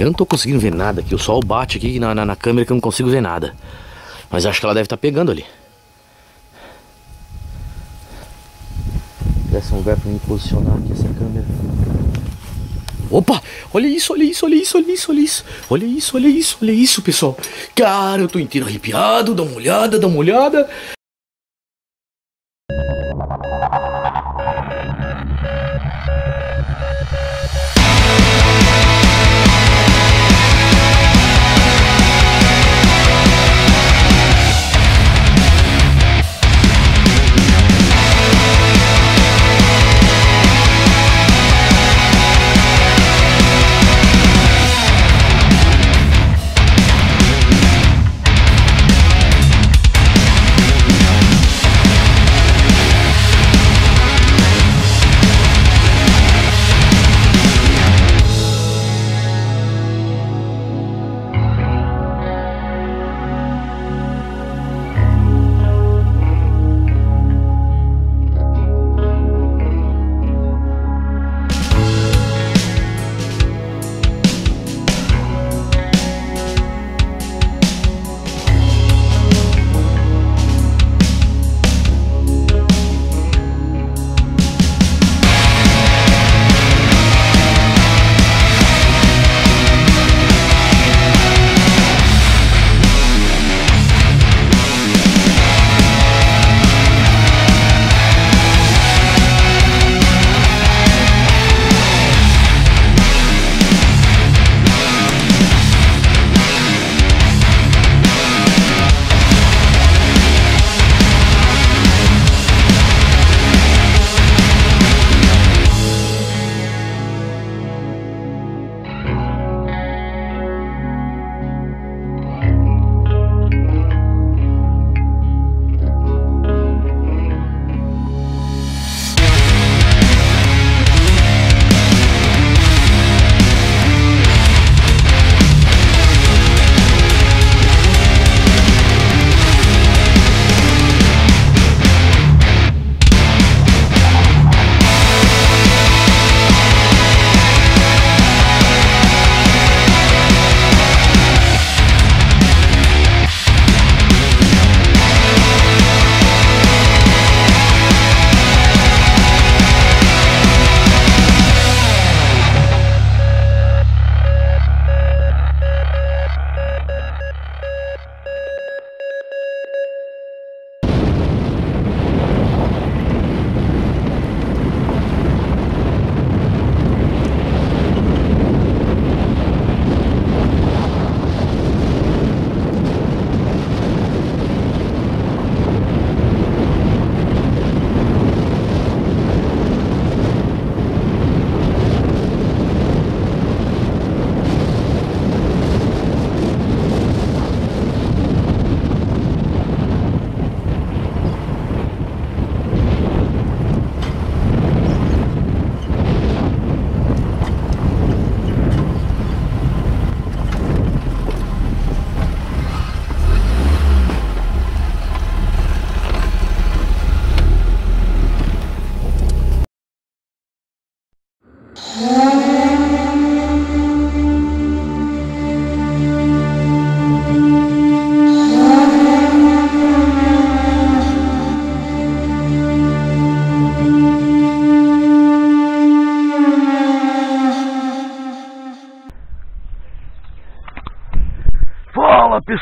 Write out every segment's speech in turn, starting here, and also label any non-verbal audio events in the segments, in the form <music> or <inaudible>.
Eu não tô conseguindo ver nada aqui. O sol bate aqui na, na, na câmera que eu não consigo ver nada. Mas acho que ela deve estar pegando ali. Desse um lugar pra me posicionar aqui essa câmera. Opa! Olha isso, olha isso, olha isso, olha isso, olha isso. Olha isso, olha isso, olha isso, pessoal. Cara, eu tô inteiro arrepiado. Dá uma olhada, dá uma olhada.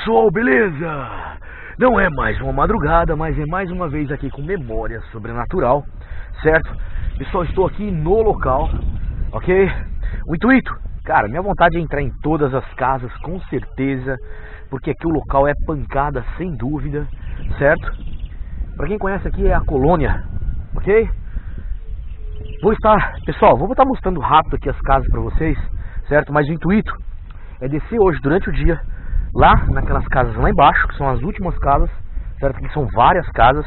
Pessoal, beleza? Não é mais uma madrugada, mas é mais uma vez aqui com memória sobrenatural, certo? Pessoal, estou aqui no local, ok? O intuito, cara, minha vontade é entrar em todas as casas, com certeza, porque aqui o local é pancada, sem dúvida, certo? Pra quem conhece aqui é a colônia, ok? Vou estar, pessoal, vou estar mostrando rápido aqui as casas pra vocês, certo? Mas o intuito é descer hoje durante o dia lá naquelas casas lá embaixo, que são as últimas casas, certo? Que são várias casas.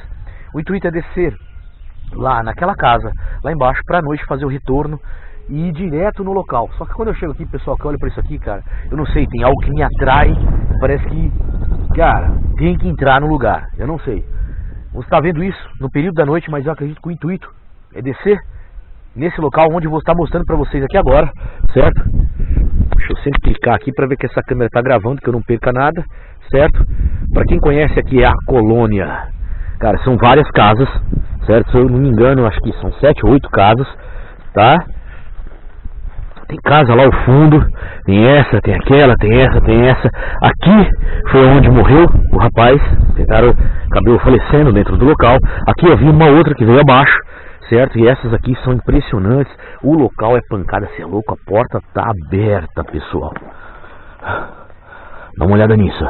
O intuito é descer lá naquela casa, lá embaixo, para noite fazer o retorno e ir direto no local. Só que quando eu chego aqui, pessoal, que olha pra isso aqui, cara, eu não sei, tem algo que me atrai, parece que, cara, tem que entrar no lugar. Eu não sei. Você está vendo isso no período da noite, mas eu acredito que o intuito é descer nesse local onde eu vou estar mostrando para vocês aqui agora, certo? Deixa eu sempre clicar aqui para ver que essa câmera está gravando, que eu não perca nada, certo? Para quem conhece aqui é a colônia. Cara, são várias casas, certo? Se eu não me engano, acho que são sete ou oito casas, tá? Tem casa lá ao fundo, tem essa, tem aquela, tem essa, tem essa. Aqui foi onde morreu o rapaz, tentaram, acabou falecendo dentro do local. Aqui havia uma outra que veio abaixo, certo? E essas aqui são impressionantes. O local é pancada, você é louco, a porta tá aberta, pessoal. Dá uma olhada nisso.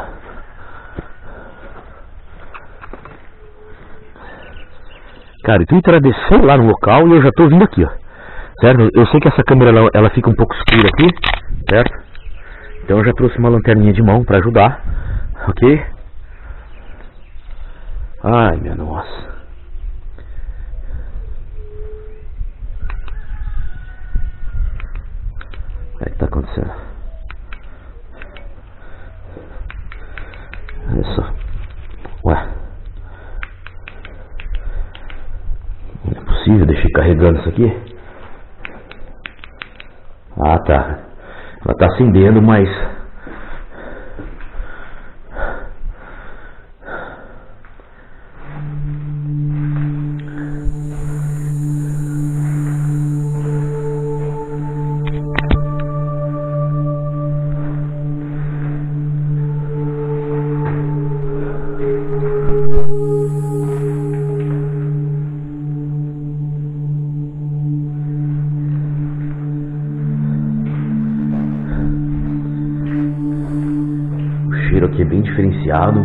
Cara, o Twitter lá no local e eu já tô vindo aqui, ó. Certo? Eu sei que essa câmera ela, ela fica um pouco escura aqui, certo? Então eu já trouxe uma lanterninha de mão para ajudar, ok? Ai, minha nossa. O que está acontecendo? Olha só. Ué. Não é possível, deixei carregando isso aqui. Ah, tá. Ela tá acendendo, mas. Cheiro aqui é bem diferenciado.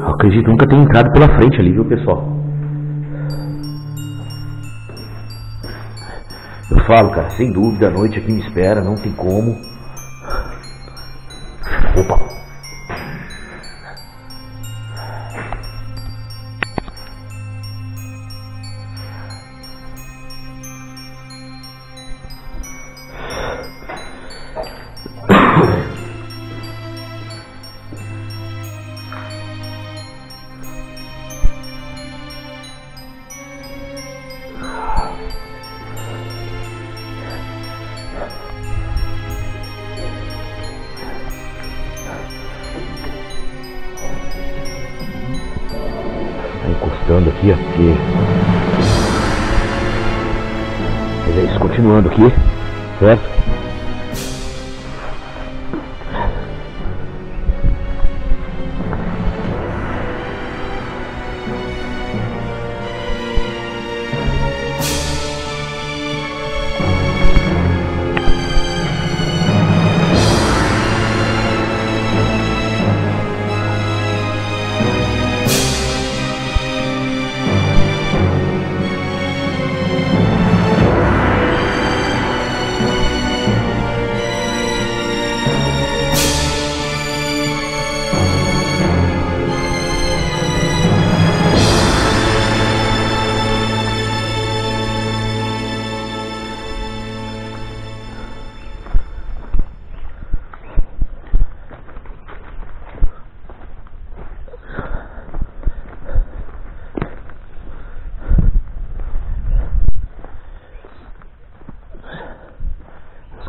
Eu acredito nunca ter entrado pela frente ali, viu pessoal? Eu falo, cara, sem dúvida, a noite aqui me espera, não tem como. Porque... Mas é isso, continuando aqui, certo?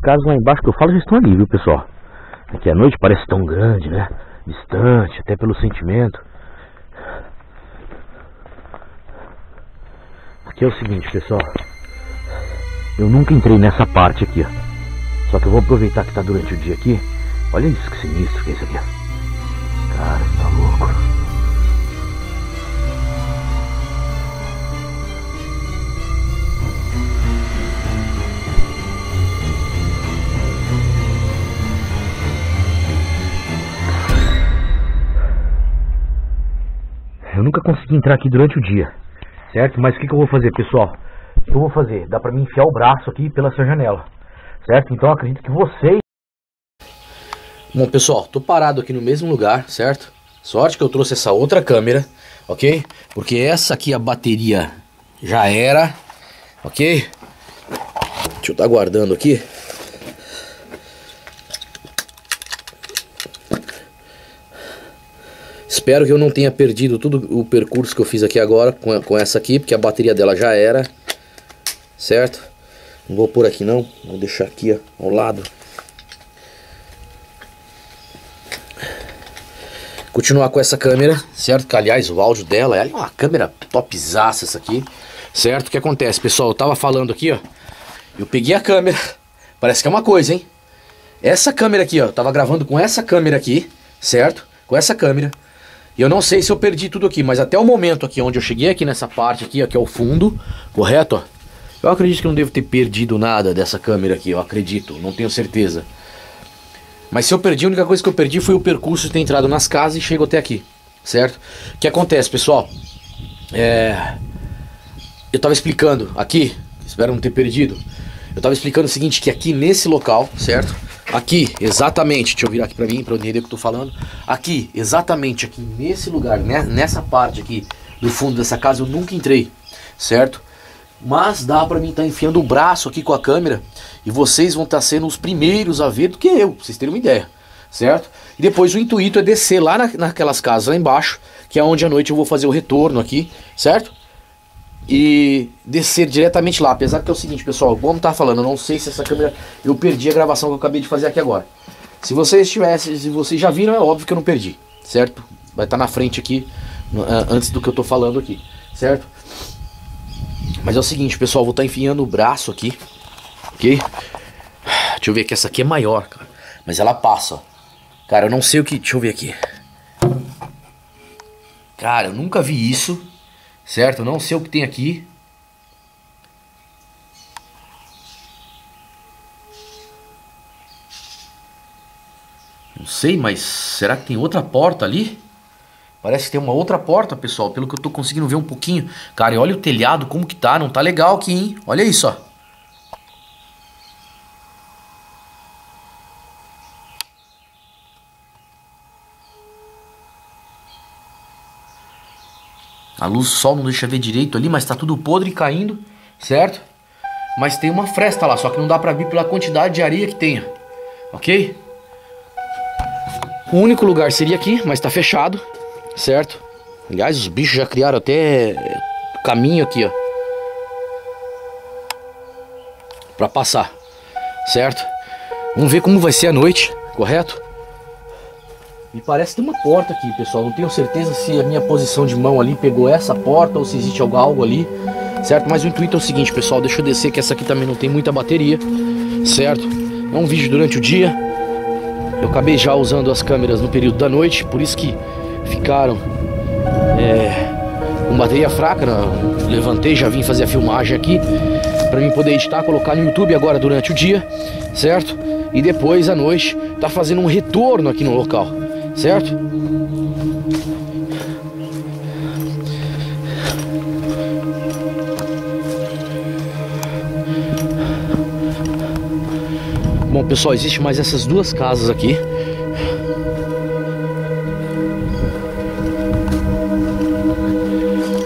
Casas lá embaixo que eu falo já estão ali, viu pessoal? É que a noite parece tão grande, né? Distante, até pelo sentimento. Aqui é o seguinte, pessoal. Eu nunca entrei nessa parte aqui, ó. Só que eu vou aproveitar que tá durante o dia aqui. Olha isso que sinistro que é isso aqui, ó. Cara, tá louco. Eu nunca consegui entrar aqui durante o dia, certo? Mas o que, que eu vou fazer, pessoal? que eu vou fazer? Dá pra mim enfiar o braço aqui pela essa janela, certo? Então acredito que vocês... Bom, pessoal, tô parado aqui no mesmo lugar, certo? Sorte que eu trouxe essa outra câmera, ok? Porque essa aqui, a bateria já era, ok? Deixa eu estar tá guardando aqui. Espero que eu não tenha perdido todo o percurso que eu fiz aqui agora com, com essa aqui, porque a bateria dela já era, certo? Não vou pôr aqui não, vou deixar aqui ó, ao lado. Continuar com essa câmera, certo? Que aliás o áudio dela é uma câmera topzaça essa aqui, certo? O que acontece, pessoal? Eu tava falando aqui, ó. Eu peguei a câmera, <laughs> parece que é uma coisa, hein? Essa câmera aqui, ó, eu tava gravando com essa câmera aqui, certo? Com essa câmera. E eu não sei se eu perdi tudo aqui, mas até o momento aqui onde eu cheguei aqui nessa parte aqui, ó, que é o fundo, correto? Eu acredito que não devo ter perdido nada dessa câmera aqui, eu acredito, não tenho certeza. Mas se eu perdi, a única coisa que eu perdi foi o percurso de ter entrado nas casas e chego até aqui, certo? O que acontece, pessoal? É... Eu tava explicando aqui, espero não ter perdido. Eu tava explicando o seguinte, que aqui nesse local, certo? Aqui, exatamente, deixa eu virar aqui pra mim, pra eu entender o que eu tô falando. Aqui, exatamente aqui nesse lugar, né, nessa parte aqui do fundo dessa casa, eu nunca entrei, certo? Mas dá pra mim estar tá enfiando o braço aqui com a câmera e vocês vão estar tá sendo os primeiros a ver do que eu, pra vocês terem uma ideia, certo? E depois o intuito é descer lá na, naquelas casas lá embaixo, que é onde à noite eu vou fazer o retorno aqui, certo? E descer diretamente lá. Apesar que é o seguinte, pessoal, como tá falando, eu não sei se essa câmera eu perdi a gravação que eu acabei de fazer aqui agora. Se vocês tivessem, se vocês já viram, é óbvio que eu não perdi, certo? Vai estar tá na frente aqui antes do que eu tô falando aqui, certo? Mas é o seguinte, pessoal, vou estar tá enfiando o braço aqui, ok? Deixa eu ver que essa aqui é maior, cara. Mas ela passa, ó. Cara, eu não sei o que. Deixa eu ver aqui. Cara, eu nunca vi isso. Certo? Não sei o que tem aqui. Não sei, mas será que tem outra porta ali? Parece que tem uma outra porta, pessoal, pelo que eu tô conseguindo ver um pouquinho. Cara, e olha o telhado como que tá, não tá legal aqui, hein? Olha isso, ó. A luz sol não deixa ver direito ali, mas tá tudo podre e caindo, certo? Mas tem uma fresta lá, só que não dá pra ver pela quantidade de areia que tenha, ok? O único lugar seria aqui, mas tá fechado, certo? Aliás, os bichos já criaram até caminho aqui, ó. Pra passar, certo? Vamos ver como vai ser a noite, correto? Me parece tem uma porta aqui, pessoal. Não tenho certeza se a minha posição de mão ali pegou essa porta ou se existe algo ali, certo? Mas o intuito é o seguinte, pessoal. Deixa eu descer que essa aqui também não tem muita bateria, certo? É um vídeo durante o dia. Eu acabei já usando as câmeras no período da noite, por isso que ficaram é, com bateria fraca. Né? Levantei, já vim fazer a filmagem aqui para mim poder editar, colocar no YouTube agora durante o dia, certo? E depois à noite tá fazendo um retorno aqui no local certo? Bom, pessoal, existe mais essas duas casas aqui.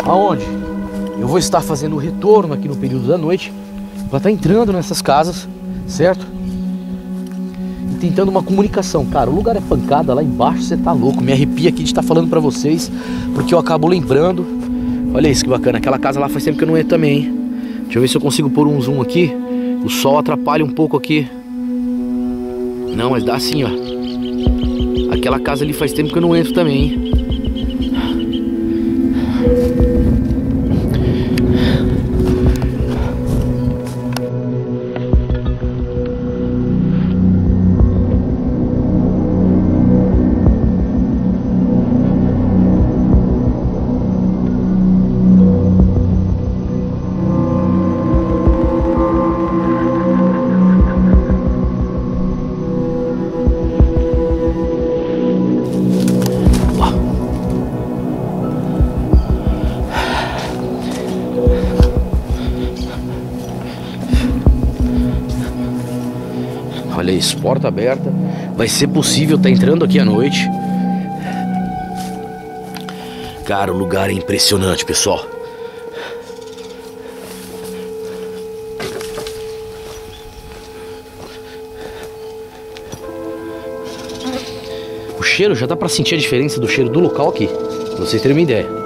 Aonde? Eu vou estar fazendo o retorno aqui no período da noite para estar tá entrando nessas casas, certo? Tentando uma comunicação. Cara, o lugar é pancada lá embaixo, você tá louco. Me arrepia aqui de estar tá falando para vocês, porque eu acabo lembrando. Olha isso que bacana, aquela casa lá faz tempo que eu não entro também, hein? Deixa eu ver se eu consigo pôr um zoom aqui. O sol atrapalha um pouco aqui. Não, mas dá assim, ó. Aquela casa ali faz tempo que eu não entro também, hein? Porta aberta. Vai ser possível estar tá entrando aqui à noite. Cara, o lugar é impressionante, pessoal. O cheiro já dá para sentir a diferença do cheiro do local aqui, pra vocês terem uma ideia.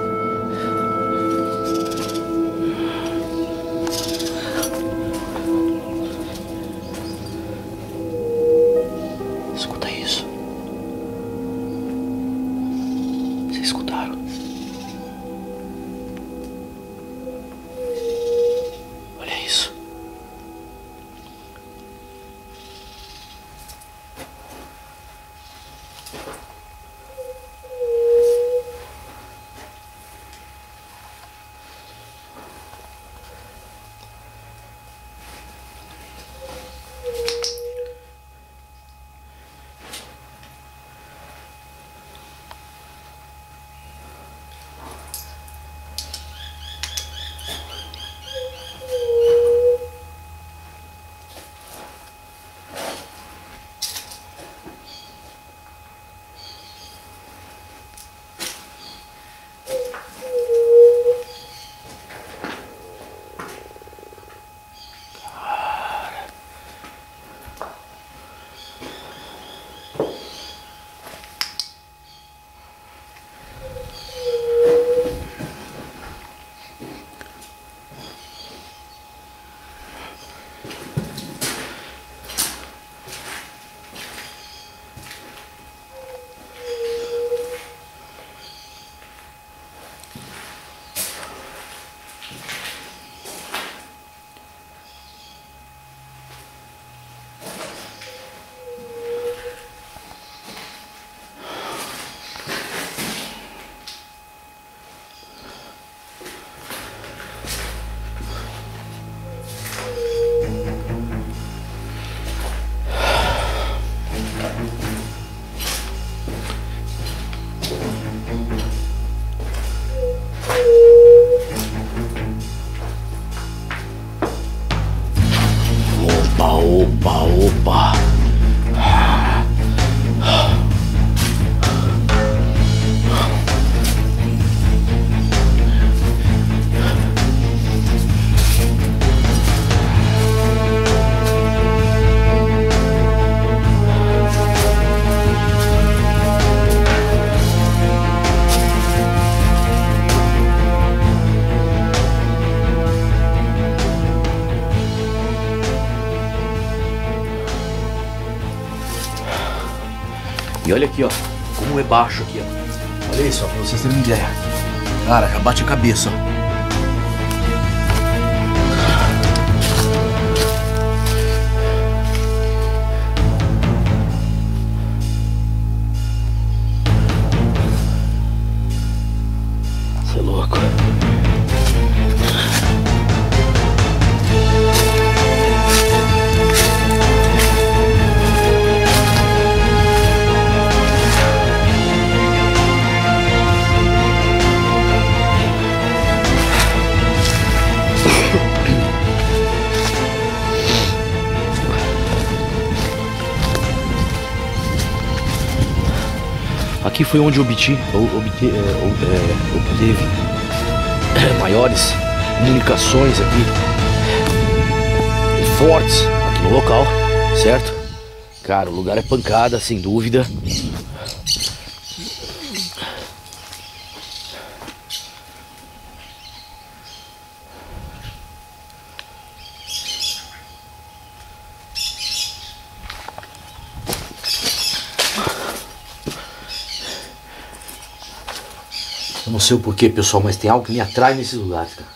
E olha aqui, ó, como é baixo aqui, ó. Olha isso, ó, pra vocês terem uma ideia. Cara, já bate a cabeça, ó. Foi onde obti, obte, é, é, obteve é, maiores comunicações aqui fortes aqui no local, certo? Cara, o lugar é pancada, sem dúvida. Sei o porquê, pessoal, mas tem algo que me atrai nesses lugares, cara.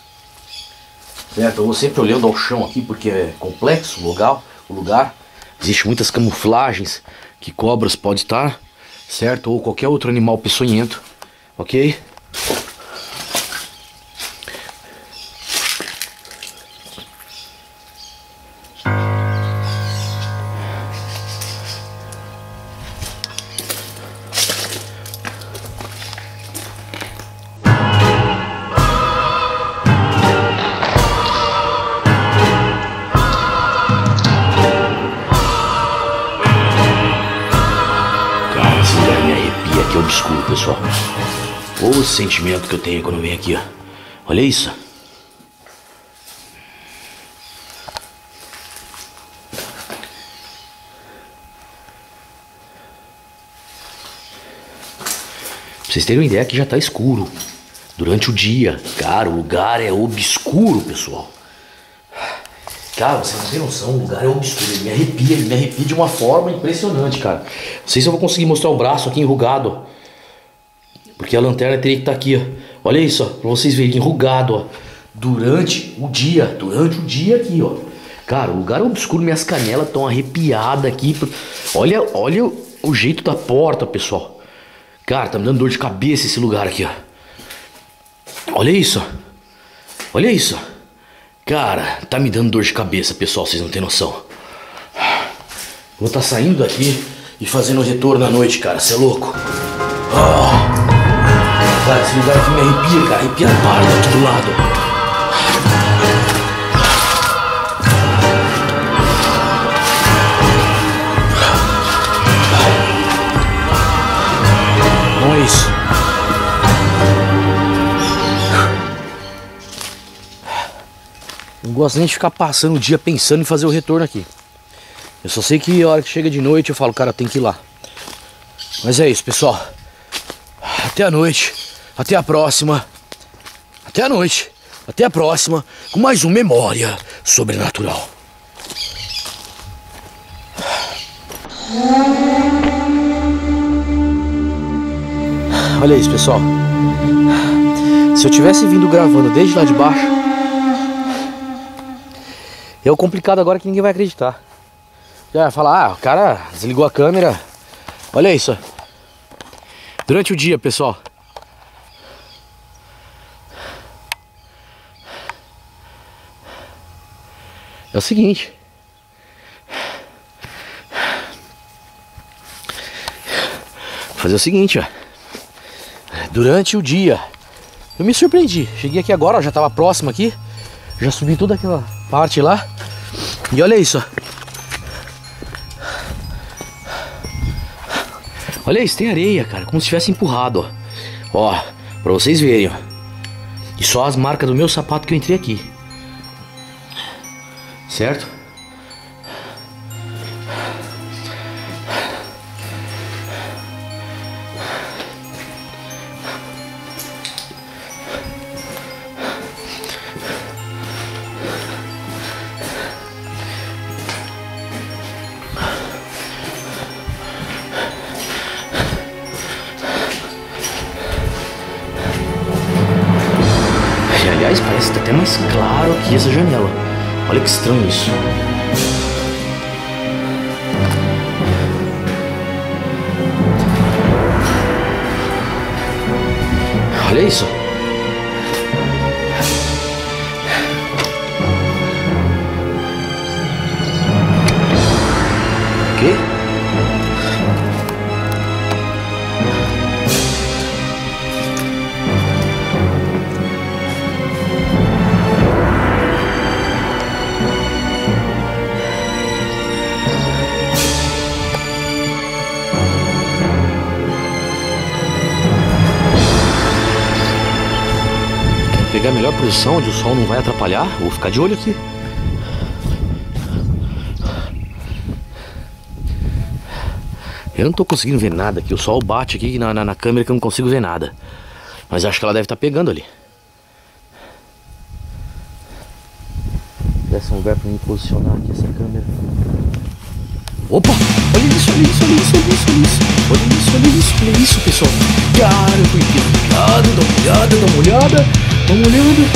Certo? Eu vou sempre olhando ao chão aqui porque é complexo o lugar. O lugar. Existem muitas camuflagens que cobras podem estar, certo? Ou qualquer outro animal peçonhento, ok? O sentimento que eu tenho quando eu venho aqui, ó. Olha isso. Pra vocês terem uma ideia que já tá escuro. Durante o dia. Cara, o lugar é obscuro, pessoal. Cara, vocês não têm noção, o lugar é obscuro. Ele me arrepia, ele me arrepia de uma forma impressionante, cara. Não sei se eu vou conseguir mostrar o braço aqui enrugado. Porque a lanterna teria que estar tá aqui, ó. Olha isso, ó. Pra vocês verem, enrugado, ó. Durante o dia, durante o dia aqui, ó. Cara, o lugar é obscuro, minhas canelas estão arrepiadas aqui. Olha, olha o jeito da porta, pessoal. Cara, tá me dando dor de cabeça esse lugar aqui, ó. Olha isso. Olha isso. Cara, tá me dando dor de cabeça, pessoal, vocês não tem noção. Vou estar tá saindo daqui e fazendo retorno à noite, cara, você é louco. Ah. Cara, esse lugar aqui me arrepia, cara, arrepia a barba aqui do lado. Não gosto nem de ficar passando o dia pensando em fazer o retorno aqui. Eu só sei que a hora que chega de noite eu falo, cara, tem que ir lá. Mas é isso, pessoal. Até a noite. Até a próxima. Até a noite. Até a próxima. Com mais um Memória Sobrenatural. Olha isso, pessoal. Se eu tivesse vindo gravando desde lá de baixo, é o complicado agora que ninguém vai acreditar. Já vai falar, ah, o cara desligou a câmera. Olha isso. Durante o dia, pessoal. É o seguinte. Vou fazer o seguinte, ó. Durante o dia. Eu me surpreendi. Cheguei aqui agora, ó, já tava próximo aqui. Já subi toda aquela parte lá. E olha isso. Olha isso, tem areia, cara. Como se tivesse empurrado, ó. Ó, pra vocês verem, ó. E só as marcas do meu sapato que eu entrei aqui. Certo? Posição onde o sol não vai atrapalhar. Vou ficar de olho aqui. Eu não tô conseguindo ver nada aqui. O sol bate aqui na, na, na câmera que eu não consigo ver nada. Mas acho que ela deve estar tá pegando ali. Desse um lugar pra me posicionar aqui essa câmera. Opa! Olha isso, olha isso, olha isso, olha isso, olha isso. Olha isso, olha isso, olha isso, pessoal. Cara, eu tô empolgado, dá uma olhada, dá uma olhada. Vamos olhando.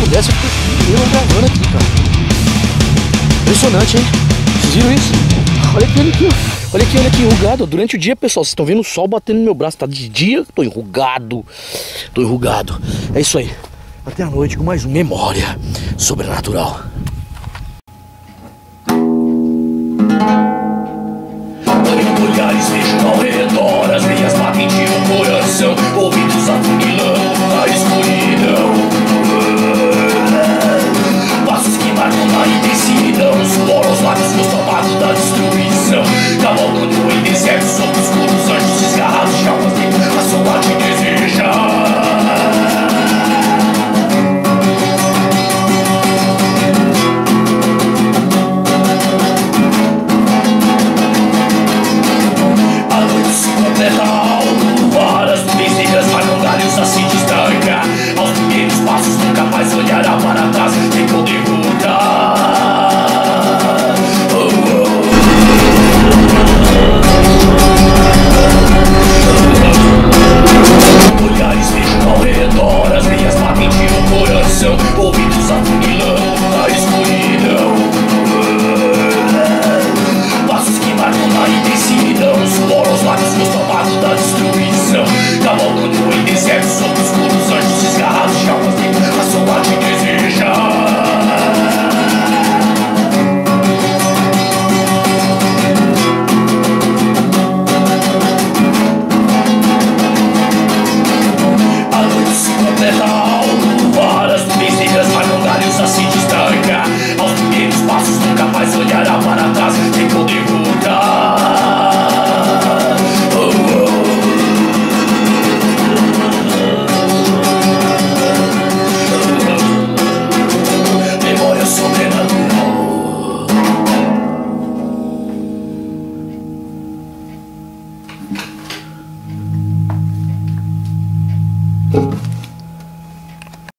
Pudesse, eu conseguiria gravando aqui, cara. Impressionante, hein? Vocês viram isso? Olha aqui, olha aqui, Olha aqui, olha aqui, enrugado. Durante o dia, pessoal, vocês estão vendo o sol batendo no meu braço. Tá de dia, tô enrugado. Tô enrugado. É isso aí. Até a noite com mais um Memória Sobrenatural. Olhares, vejo ao redor as de um coração, ouvidos afunilando a escuridão.